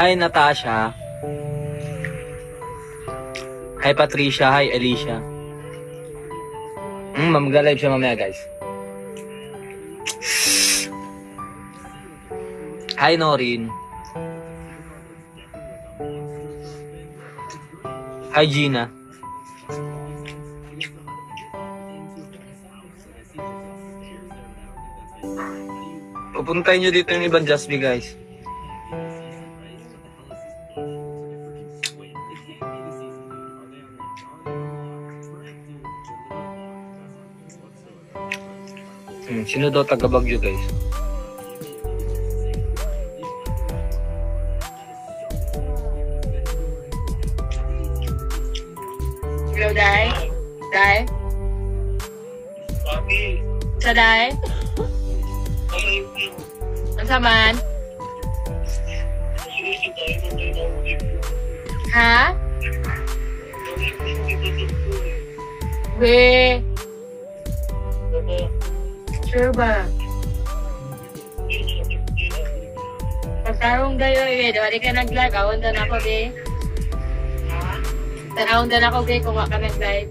Hi, Natasha. Hi, Patricia. Hi, Alicia. Hmm, mag-live siya mamaya, guys. Hi, Norin. Hi, Gina. Pupuntahin nyo dito yung ibang Just Be, guys. Hmm, sino daw taga Baguio, guys? Hello, Day? Day? Sa Day? Ang saman? Ha? Be. Sure ba? Pagtarong dayo eh, di ka nag-live, awon doon ako, be. Tanawon doon ako, be, kung ka nag-live.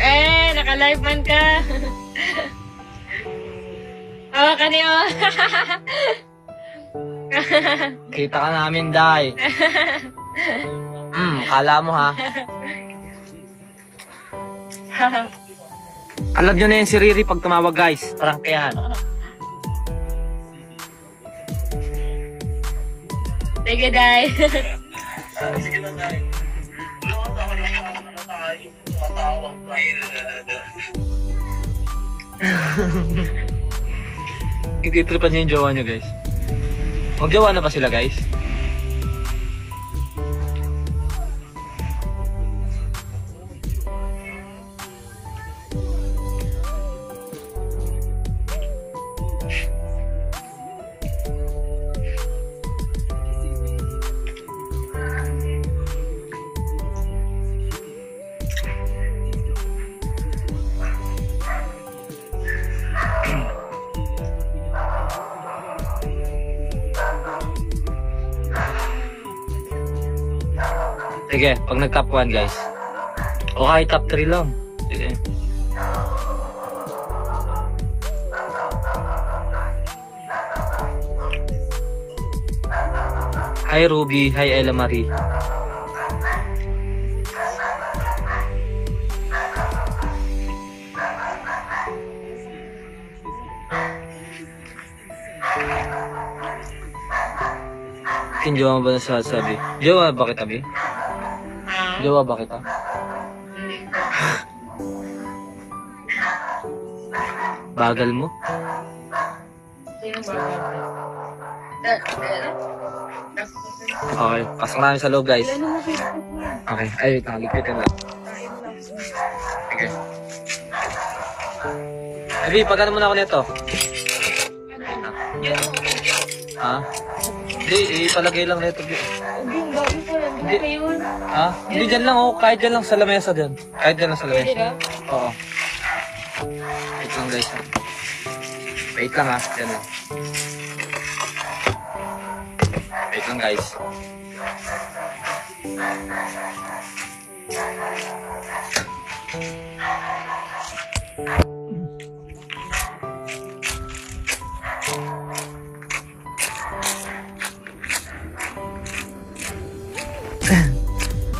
Eh, naka-live man ka. oh, kani oh. Kita ka namin, Day. Hmm, kala mo ha. Alam nyo na yan si Riri pag tumawag, guys. Parang kayahan. Sige, Day. Ititripan niyo yung jowa niyo, guys. Magjowa na ba sila, guys? Sige, pag nag-top 1, guys. O kahit top 3 lang. Sige. Hi Ruby, hi Ella Marie. Kin jowa ba na sasabi? Jowa ba kita, Bi? Jowa ba kita? Bagal mo? Okay, pasok na kami sa loob, guys. Okay, ay, wait lang, ligpitin lang. Okay. Abi, pagano muna ako nito? Ha? Hindi, ipalagay lang nito. Bi. Hindi. Hindi yun. Ha? Hindi dyan lang, oh. Kahit dyan lang sa lamesa dyan. Kahit dyan lang sa Pwede lamesa. na? Oo. Wait lang, guys. ha. Wait lang, ha. Dyan lang. Wait lang, guys.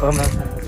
Oh,